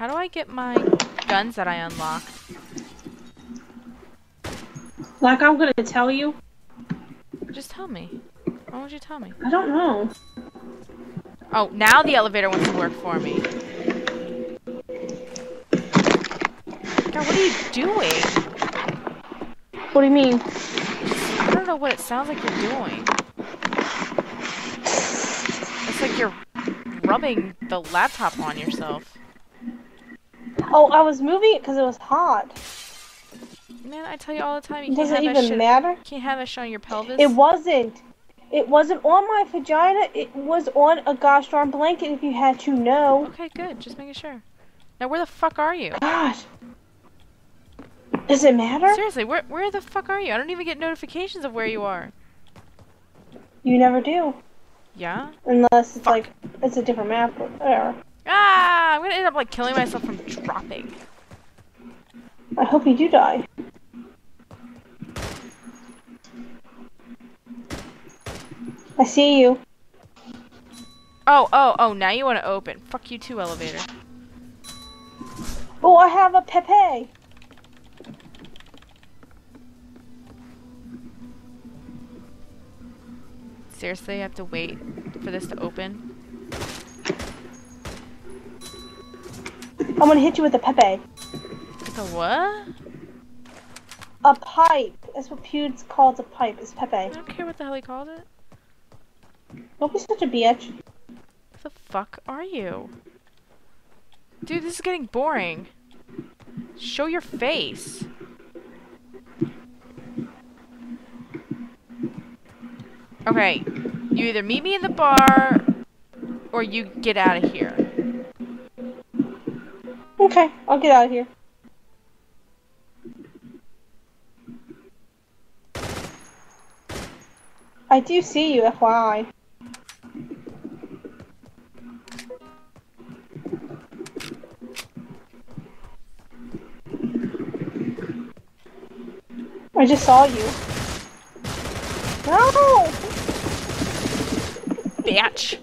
How do I get my guns that I unlocked? Like I'm gonna tell you. Just tell me. Why won't you tell me? I don't know. Oh, now the elevator wants to work for me. God, what are you doing? What do you mean? I don't know what it sounds like you're doing. It's like you're rubbing the laptop on yourself. Oh, I was moving it because it was hot. Man, I tell you all the time, you can't Does it have even shit. matter? Can't have that shit on your pelvis. It wasn't. It wasn't on my vagina. It was on a gosh darn blanket. If you had to know. Okay, good. Just making sure. Now, where the fuck are you? Gosh. Does it matter? Seriously, where where the fuck are you? I don't even get notifications of where you are. You never do, Yeah? unless it's Fuck. like it's a different map or whatever. I'm gonna end up like killing myself from dropping. I hope you do die. I see you. Oh, oh, oh! Now you want to open? Fuck you too, elevator. Oh, I have a Pepe. Seriously, I have to wait for this to open. I'm gonna hit you with a Pepe. A what? A pipe. That's what Pewds calls a pipe. It's Pepe. I don't care what the hell he called it. Don't be such a bitch. What the fuck are you? Dude, this is getting boring. Show your face. Okay, you either meet me in the bar or you get out of here. Okay, I'll get out of here. I do see you, FYI. I just saw you. No! Bitch!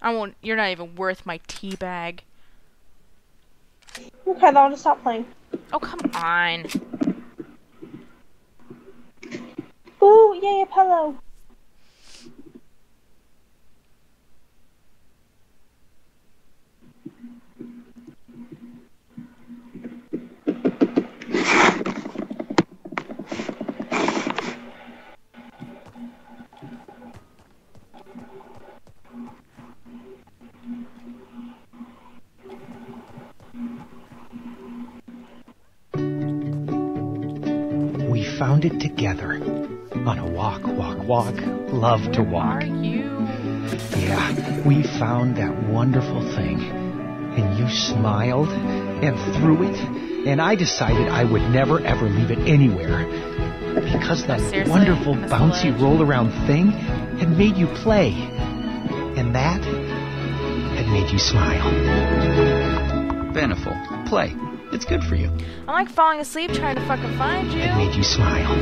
I won't. You're not even worth my tea bag. Okay, then I'll just stop playing. Oh, come on. Ooh, yay, a pillow. Found it together. On a walk, walk, walk. Love to walk. are you? Yeah, we found that wonderful thing. And you smiled and threw it. And I decided I would never ever leave it anywhere. Because that Seriously? wonderful In bouncy roll around thing had made you play. And that had made you smile. Beneful. Play. It's good for you. I'm like falling asleep trying to fucking find you. It made you smile.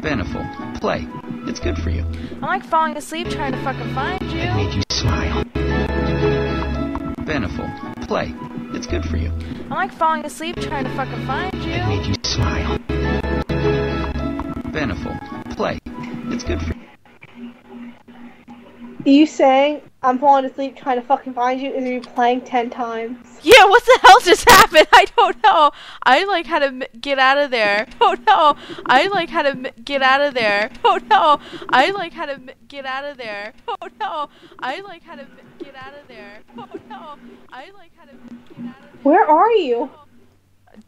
Beneful. Play. It's good for you. I'm like falling asleep trying to fucking find Had you. made you smile. Beneful. Play. It's good for you. I'm like falling asleep trying to fucking find Had you. made you smile. Beneful. Play. It's good for you. you saying I'm falling asleep trying to fucking find you? Is you're playing ten times? Yeah, what the hell just happened? I don't know. I like had to m- get out of there. Oh no. I like had to m- get out of there. Oh no. I like had to m- get out of there. Oh no. I like had to m- get out of there. Oh no. I like had to get out of there. Where are you?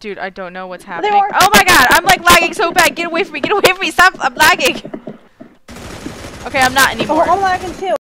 Dude, I don't know what's happening. Oh my god, I'm like lagging so bad. Get away from me. Get away from me. Stop. I'm lagging. Okay, I'm not Oh, anymore. I'm lagging too.